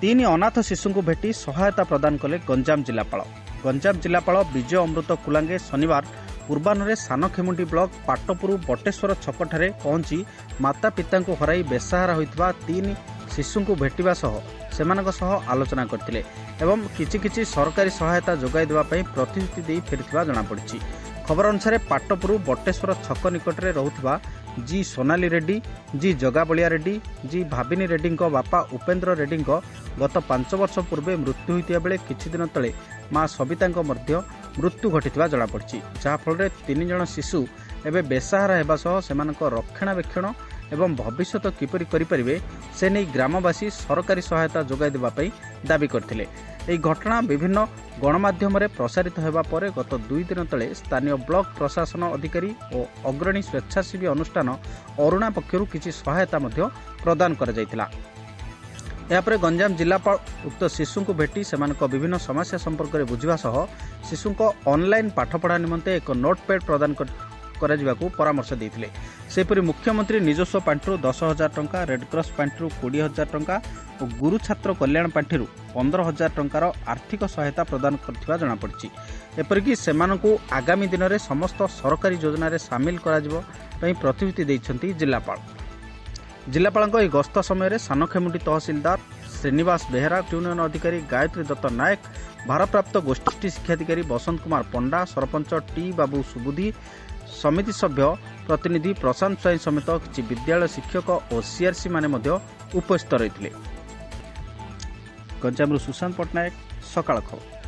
ତିନି ଅନାଥ ଶିଶୁଙ୍କୁ ଭେଟି ସହାୟତା ପ୍ରଦାନ କଲେ ଗଞ୍ଜାମ ଜିଲ୍ଲାପାଳ। ଗଞ୍ଜାମ ଜିଲ୍ଲାପାଳ ବିଜୟ ଅମୃତ କୁଲାଙ୍ଗେ ଶନିବାର ପୂର୍ବାହ୍ନରେ ସାନଖେମୁଣ୍ଡି ବ୍ଲକ ପାଟପୁର ବଟେଶ୍ୱର ଛକଠାରେ ପହଞ୍ଚି ମାତାପିତାଙ୍କୁ ହରାଇ ବେସାହାରା ହୋଇଥିବା ତିନି ଶିଶୁଙ୍କୁ ଭେଟିବା ସହ ସେମାନଙ୍କ ସହ ଆଲୋଚନା କରିଥିଲେ ଏବଂ କିଛି କିଛି ସରକାରୀ ସହାୟତା ଯୋଗାଇ ଦେବା ପାଇଁ ପ୍ରତିଶ୍ରୁତି ଦେଇ ଫେରିଥିବା ଜଣାପଡ଼ିଛି। ଖବର ଅନୁସାରେ ପାଟପୁର ବଟେଶ୍ୱର ଛକ ନିକଟରେ ରହୁଥିବା G Sonali Reddy G Jagabalia Reddy G Bhabini ରେଡ୍ଡିଙ୍କ ବାପା ଉପେନ୍ଦ୍ର ରେଡ୍ଡିଙ୍କ ଗତ ପାଞ୍ଚ ବର୍ଷ ପୂର୍ବେ ମୃତ୍ୟୁ ହୋଇଥିବା ବେଳେ କିଛି ଦିନ ତଳେ ମା ସବିତାଙ୍କ ମଧ୍ୟ ମୃତ୍ୟୁ ଘଟିଥିବା ଜଣାପଡ଼ିଛି। ଯାହାଫଳରେ ତିନି ଜଣ ଶିଶୁ ଏବେ ବେସାହାରା ହେବା ସହ ସେମାନଙ୍କ ରକ୍ଷଣାବେକ୍ଷଣ ଏବଂ ଭବିଷ୍ୟତ କିପରି କରିପାରିବେ ସେ ନେଇ ଗ୍ରାମବାସୀ ସରକାରୀ ସହାୟତା ଯୋଗାଇ ଦେବା ପାଇଁ ଦାବି କରିଥିଲେ। ଏହି ଘଟଣା ବିଭିନ୍ନ ଗଣମାଧ୍ୟମରେ ପ୍ରସାରିତ ହେବା ପରେ ଗତ ଦୁଇ ଦିନ ତଳେ ସ୍ଥାନୀୟ ବ୍ଲକ ପ୍ରଶାସନ ଅଧିକାରୀ ଓ ଅଗ୍ରଣୀ ସ୍ୱେଚ୍ଛାସେବୀ ଅନୁଷ୍ଠାନ ଅରୁଣା ପକ୍ଷରୁ କିଛି ସହାୟତା ମଧ୍ୟ ପ୍ରଦାନ କରାଯାଇଥିଲା। ଏହାପରେ ଗଞ୍ଜାମ ଜିଲ୍ଲାପାଳ ଉକ୍ତ ଶିଶୁଙ୍କୁ ଭେଟି ସେମାନଙ୍କ ବିଭିନ୍ନ ସମସ୍ୟା ସମ୍ପର୍କରେ ବୁଝିବା ସହ ଶିଶୁଙ୍କ ଅନ୍ଲାଇନ୍ ପାଠପଢ଼ା ନିମନ୍ତେ ଏକ ନୋଟପ୍ୟାଡ୍ ପ୍ରଦାନ କରି- କରାଯିବାକୁ ପରାମର୍ଶ ଦେଇଥିଲେ। ସେହିପରି ମୁଖ୍ୟମନ୍ତ୍ରୀ ନିଜସ୍ୱ ପାଣ୍ଠିରୁ ଦଶ ହଜାର ଟଙ୍କା ରେଡ୍କ୍ରସ୍ ପାଣ୍ଠିରୁ କୋଡ଼ିଏ ହଜାର ଟଙ୍କା ଓ ଗୁରୁ ଛାତ୍ର କଲ୍ୟାଣ ପାଣ୍ଠିରୁ ପନ୍ଦର ହଜାର ଟଙ୍କାର ଆର୍ଥିକ ସହାୟତା ପ୍ରଦାନ କରିଥିବା ଜଣାପଡ଼ିଛି। ଏପରିକି ସେମାନଙ୍କୁ ଆଗାମୀ ଦିନରେ ସମସ୍ତ ସରକାରୀ ଯୋଜନାରେ ସାମିଲ କରାଯିବ ପାଇଁ ପ୍ରତିଶ୍ରୁତି ଦେଇଛନ୍ତି ଜିଲ୍ଲାପାଳ। ଜିଲ୍ଲାପାଳଙ୍କ ଏହି ଗସ୍ତ ସମୟରେ ସାନଖେମୁଣ୍ଡି ତହସିଲଦାର ଶ୍ରୀନିବାସ ବେହେରା ୟୁନିୟନ ଅଧିକାରୀ ଗାୟତ୍ରୀ ଦତ୍ତ ନାୟକ ଭାରପ୍ରାପ୍ତ ଗୋଷ୍ଠୀ ଶିକ୍ଷାଧିକାରୀ ବସନ୍ତ କୁମାର ପଣ୍ଡା ସରପଞ୍ଚ ଟି ବାବୁ ସୁବୁଧି ସମିତି ସଭ୍ୟ ପ୍ରତିନିଧି ପ୍ରଶାନ୍ତ ସ୍ୱାଇଁ ସମେତ କିଛି ବିଦ୍ୟାଳୟ ଶିକ୍ଷକ ଓ ସିଆର୍ସି ମାନେ ମଧ୍ୟ ଉପସ୍ଥିତ ରହିଥିଲେ। ଗଞ୍ଜାମରୁ ସୁଶାନ୍ତ ପଟ୍ଟନାୟକ ସକାଳ ଖବର।